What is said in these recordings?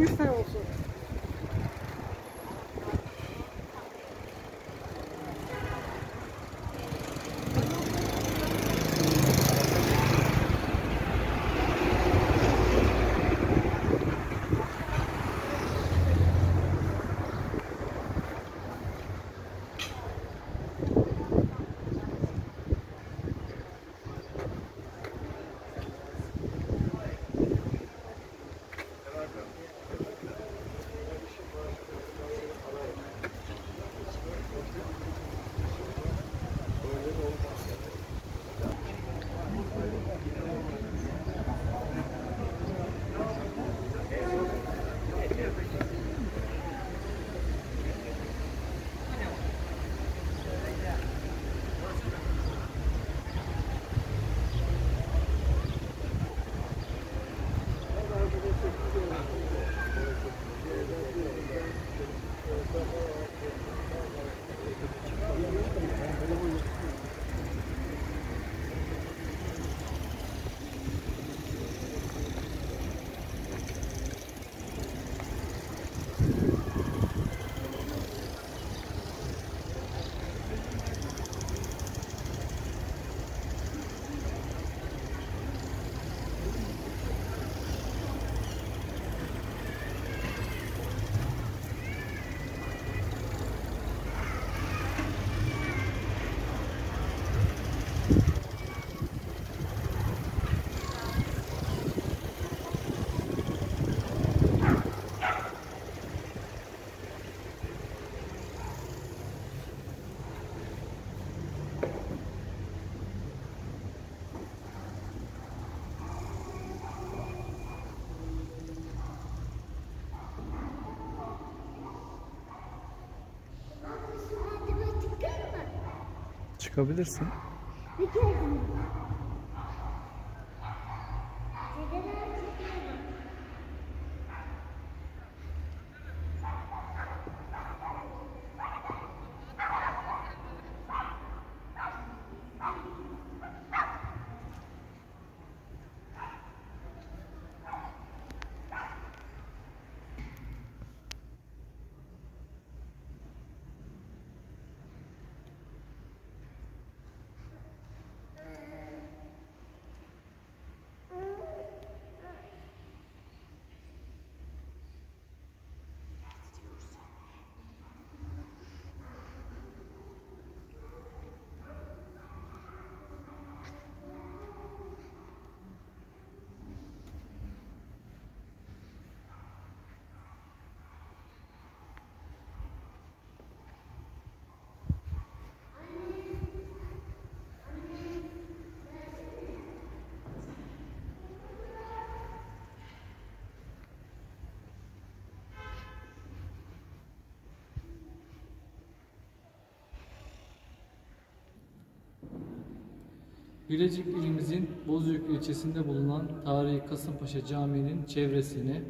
başınız sağ olsun. Çıkabilirsin. Bir kez Bilecik ilimizin Bozüyük ilçesinde bulunan tarihi Kasımpaşa Camii'nin çevresini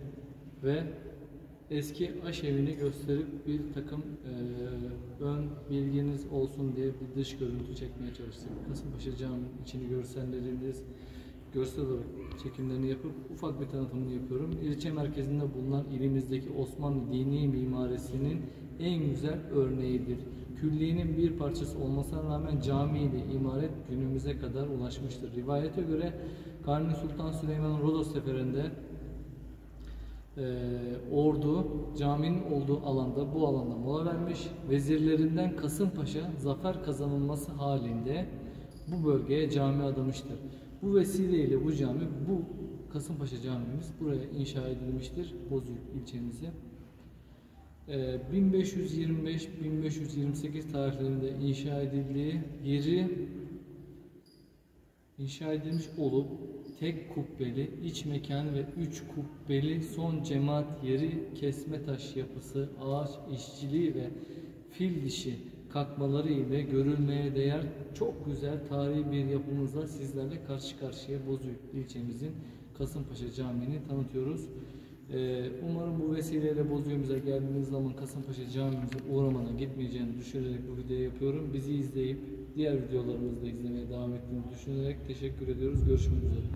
ve eski aşevini gösterip bir takım eee, ön bilginiz olsun diye bir dış görüntü çekmeye çalıştık. Kasımpaşa Camii'nin içini görselleriniz, görsel çekimlerini yapıp ufak bir tanıtımını yapıyorum. İlçe merkezinde bulunan ilimizdeki Osmanlı dini mimarisinin en güzel örneğidir. Külliyenin bir parçası olmasına rağmen cami ile imaret günümüze kadar ulaşmıştır. Rivayete göre Kanuni Sultan Süleyman Rodos seferinde e, ordu caminin olduğu alanda bu alanda mola vermiş. Vezirlerinden Kasımpaşa zafer kazanılması halinde bu bölgeye cami adamıştır. Bu vesileyle bu cami, bu Kasımpaşa camimiz buraya inşa edilmiştir. Bozüyük ilçemize. Ee, 1525-1528 tarihlerinde inşa edildiği yeri inşa edilmiş olup tek kubbeli iç mekan ve üç kubbeli son cemaat yeri kesme taş yapısı, ağaç işçiliği ve fil dişi kalkmaları ile görülmeye değer çok güzel tarihi bir yapımızla sizlerle karşı karşıya Bozüyük ilçemizin Kasımpaşa Camii'ni tanıtıyoruz. Ee, umarım bu vesileyle Bozüyük'ümüze geldiğiniz zaman Kasımpaşa Camii'mize uğramana gitmeyeceğini düşünerek bu videoyu yapıyorum. Bizi izleyip diğer videolarımızı da izlemeye devam ettiğini düşünerek teşekkür ediyoruz. Görüşmek üzere.